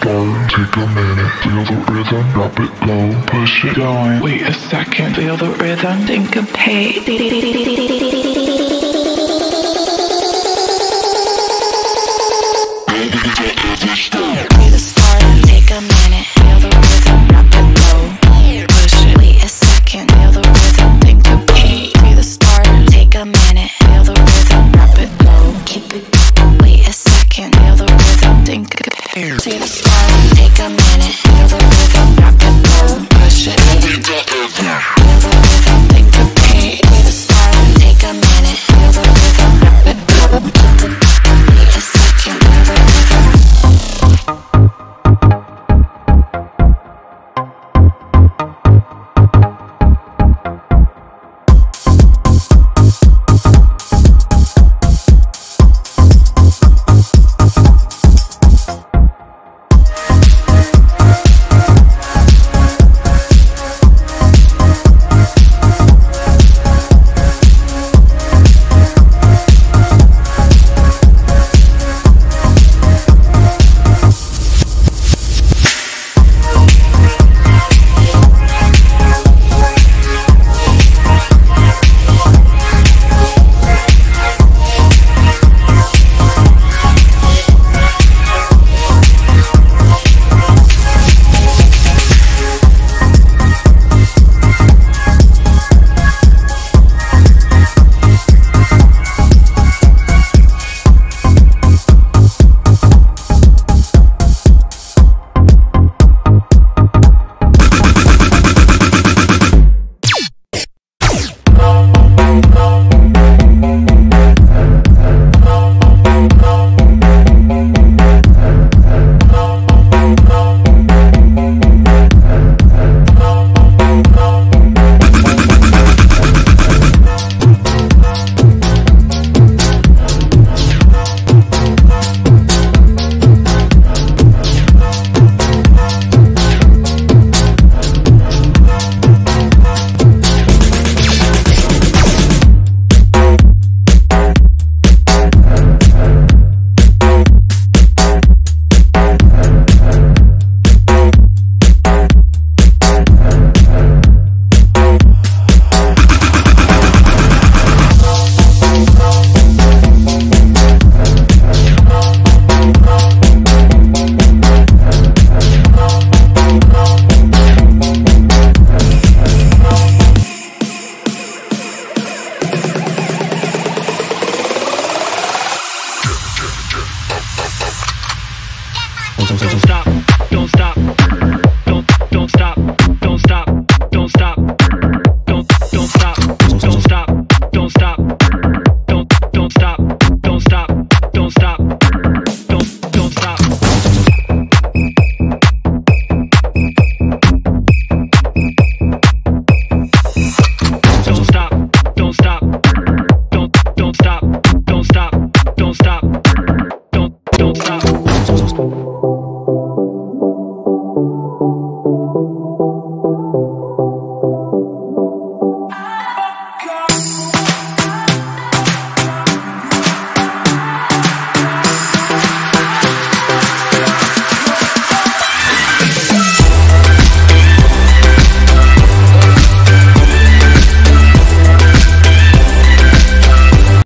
start, take a minute, feel the rhythm, drop it low, push it down. Wait a second, feel the rhythm, syncopate. Be Be the start, take a minute, feel the rhythm, drop it low. Push it, Stop.